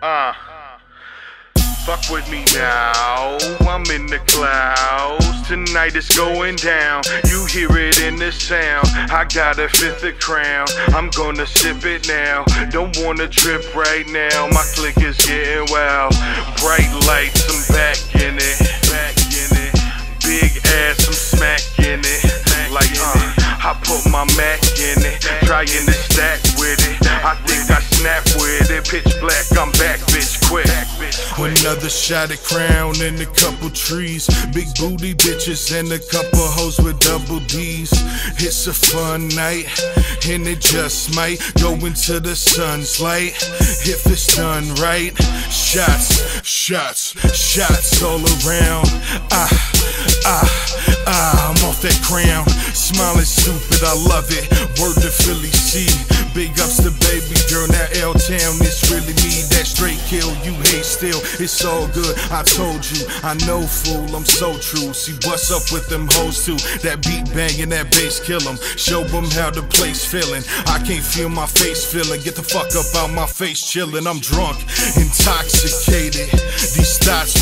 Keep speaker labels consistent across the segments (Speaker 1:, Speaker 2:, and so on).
Speaker 1: Uh. Fuck with me now, I'm in the clouds. Tonight it's going down, you hear it in the sound. I got a fifth of crown, I'm gonna sip it now. Don't wanna trip right now, my click is getting wild. Bright lights, I'm back put my Mac in it, trying to stack with it. I think I snap with it, pitch black, I'm back, bitch, quick.
Speaker 2: Another shot of crown and a couple trees. Big booty bitches and a couple hoes with double D's. It's a fun night, and it just might go into the sun's light. If it's done right, shots, shots, shots all around. Ah, ah, ah, off that crown. Smiling stupid, I love it. Word to Philly C. Big ups to baby girl, now L Town. It's really me that straight kill. You hate still, it's all good. I told you, I know fool, I'm so true. See what's up with them hoes too. That beat banging, that bass kill 'em. Show 'em how the place feeling. I can't feel my face feeling. Get the fuck up out my face chilling. I'm drunk, intoxicated. These thoughts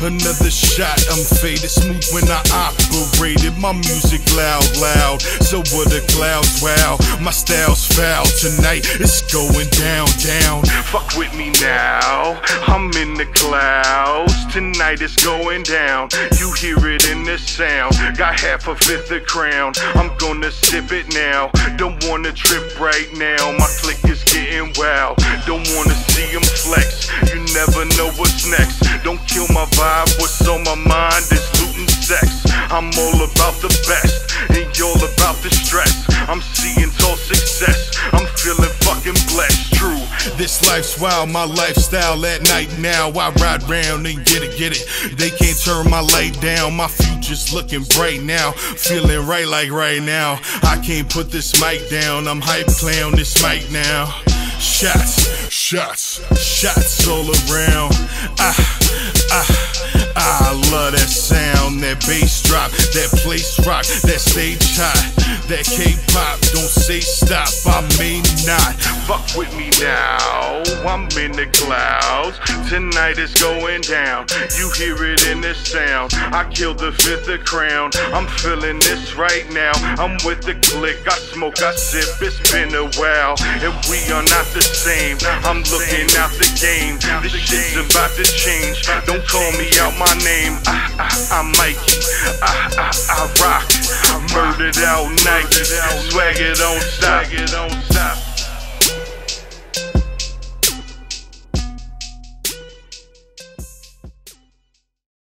Speaker 2: Another shot, I'm faded. Smooth when I operated. My music loud, loud. So what the clouds wow. My style's foul tonight. It's going down, down.
Speaker 1: Fuck with me now, I'm in the clouds. Tonight it's going down, you hear it in the sound. Got half a fifth of crown, I'm gonna sip it now. Don't wanna trip right now, my click is getting wild. Don't wanna see him flex, you never know what's next. Don't kill my vibe, what's on my mind is loot and sex. I'm all about the best, and you're about the stress. I'm seeing
Speaker 2: This life's wild, my lifestyle at night now. I ride round and get it, get it. They can't turn my light down. My future's looking bright now. Feeling right like right now. I can't put this mic down. I'm hype clown this mic now. Shots, shots, shots all around. Ah, ah. I love that sound, that bass drop, that place rock, that stage hot, that K-pop. Don't say stop, I may not.
Speaker 1: Fuck with me now, I'm in the clouds. Tonight is going down, you hear it in the sound. I killed the fifth of crown, I'm feeling this right now. I'm with the click, I smoke, I sip, it's been a while. And we are not the same, I'm looking out the game. This shit's about to change, don't call me out my name. Ah, ah, I, I, I'm Mikey, I, I, rock it, I. Murdered out Nike, swagger don't stop.